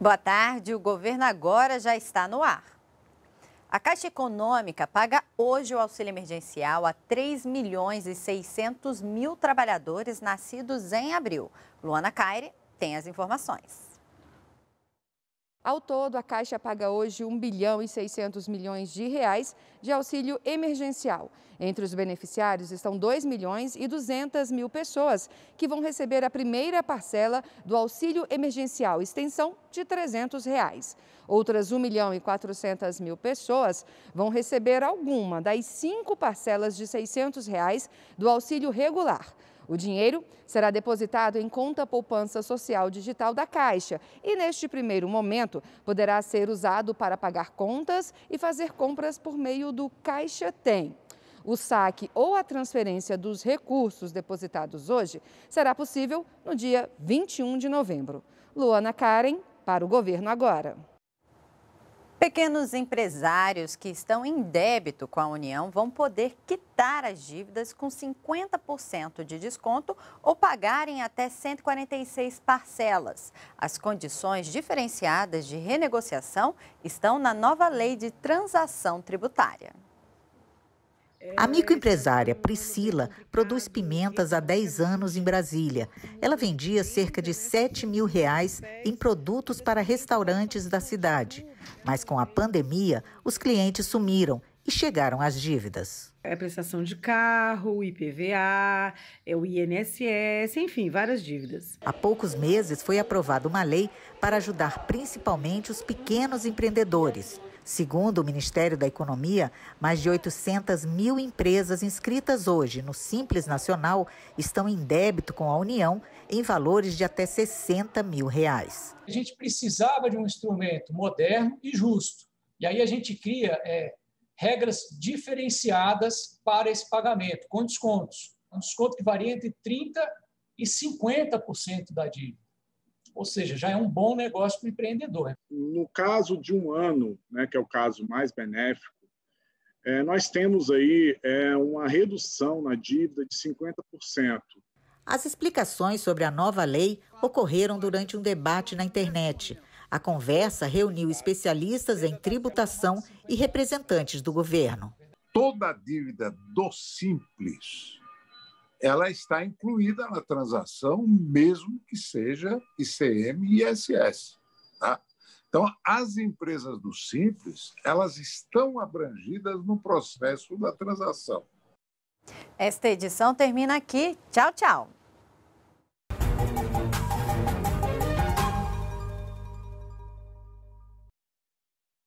Boa tarde. O governo agora já está no ar. A Caixa Econômica paga hoje o auxílio emergencial a 3 milhões e 600 mil trabalhadores nascidos em abril. Luana Caire tem as informações. Ao todo, a Caixa paga hoje 1 bilhão e 600 milhões de reais de auxílio emergencial. Entre os beneficiários estão 2 milhões e 200 mil pessoas que vão receber a primeira parcela do auxílio emergencial, extensão de 300 reais. Outras 1 milhão e 400 mil pessoas vão receber alguma das cinco parcelas de 600 reais do auxílio regular. O dinheiro será depositado em conta poupança social digital da Caixa e, neste primeiro momento, poderá ser usado para pagar contas e fazer compras por meio do Caixa Tem. O saque ou a transferência dos recursos depositados hoje será possível no dia 21 de novembro. Luana Karen, para o Governo Agora. Pequenos empresários que estão em débito com a União vão poder quitar as dívidas com 50% de desconto ou pagarem até 146 parcelas. As condições diferenciadas de renegociação estão na nova lei de transação tributária. A microempresária Priscila produz pimentas há 10 anos em Brasília. Ela vendia cerca de 7 mil reais em produtos para restaurantes da cidade. Mas com a pandemia, os clientes sumiram e chegaram às dívidas. É a prestação de carro, o IPVA, é o INSS, enfim, várias dívidas. Há poucos meses foi aprovada uma lei para ajudar principalmente os pequenos empreendedores. Segundo o Ministério da Economia, mais de 800 mil empresas inscritas hoje no Simples Nacional estão em débito com a União em valores de até 60 mil reais. A gente precisava de um instrumento moderno e justo. E aí a gente cria é, regras diferenciadas para esse pagamento, com descontos. Um desconto que varia entre 30% e 50% da dívida. Ou seja, já é um bom negócio para o empreendedor. No caso de um ano, né, que é o caso mais benéfico, é, nós temos aí é, uma redução na dívida de 50%. As explicações sobre a nova lei ocorreram durante um debate na internet. A conversa reuniu especialistas em tributação e representantes do governo. Toda a dívida do Simples ela está incluída na transação, mesmo que seja ICM e ISS. Tá? Então, as empresas do Simples, elas estão abrangidas no processo da transação. Esta edição termina aqui. Tchau, tchau.